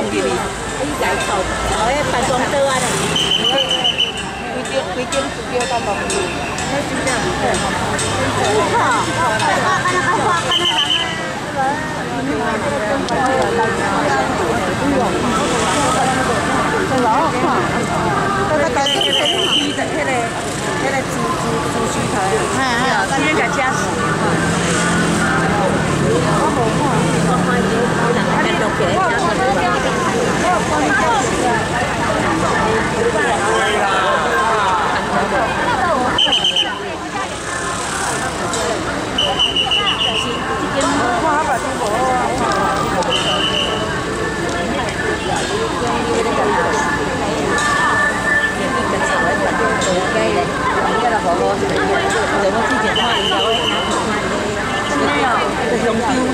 甲弄入去，你家臭，哦，迄排装倒啊嘞，规顶规顶标甲弄入去，那真正唔错。好，好，安尼安花安尼人真老看，这个大家先记得迄个迄个猪猪猪须头，哎哎，先甲加死。我无看，我看伊，人家都给。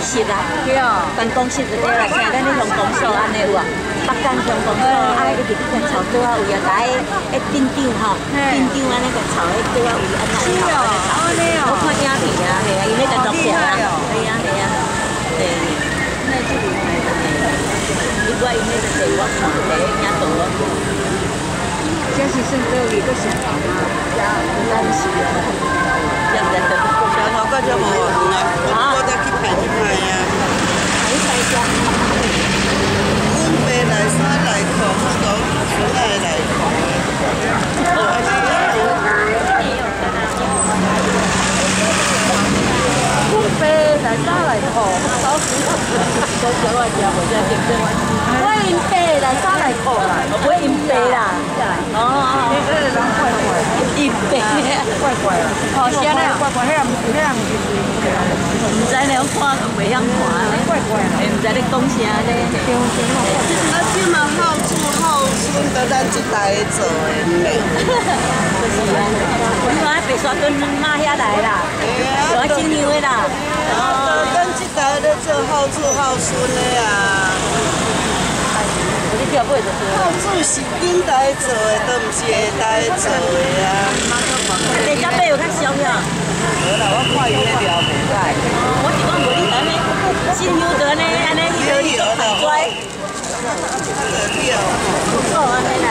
乡丢室啊，办公室就对啦，像咱咧乡公所安尼有啊，北港乡公所，啊，一直去跟草多啊位啊，甲迄迄镇长吼，镇长安尼个草迄多啊位安那安尼我看影片啊，系啊，伊咧个录片啊，系啊系啊，对，那这里嘿，如果伊那个地我看第一影图咯，这是算做里个是好嘛，呀，咱是啊，现在都个就无啊，我再去拍一拍啊，拍一拍下。阮爸来山来扛，我孙仔来扛。哦，是啊。阮爸来山来扛，老师，小小我家我家竞争。我因爸来山来扛啦，我因爸啦。哦。怪，因爸怪怪啊。哦，是啊，怪怪，遐唔遐唔是。唔知你看袂晓看，诶，唔知你讲啥咧。啊，即嘛好处好孙，都咱一代做诶。就是啊，你看白沙屯妈遐来啦，我真牛诶啦。哦，咱一代咧做好处好孙诶啊。好处是顶代做的，都毋是下代做的啊。地价比有较少呀。好啦，我看伊咧聊袂歹。我是讲无你安尼，新牛得呢，安尼有你很乖。不错，安尼啦。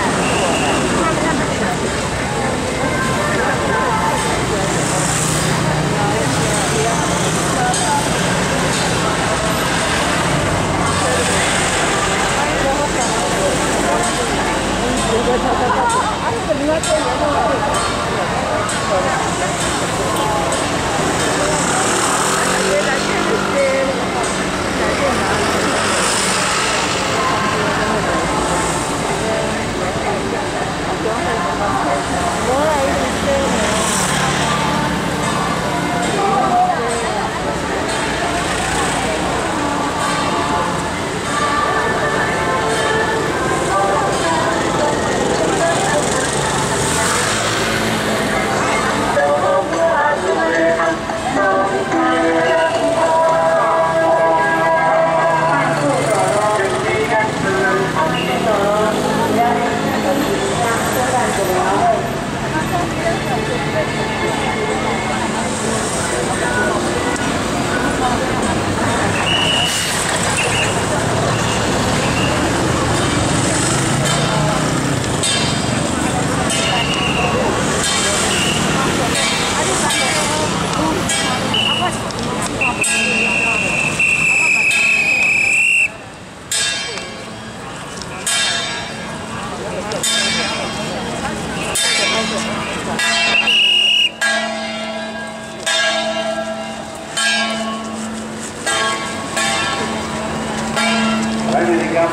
对。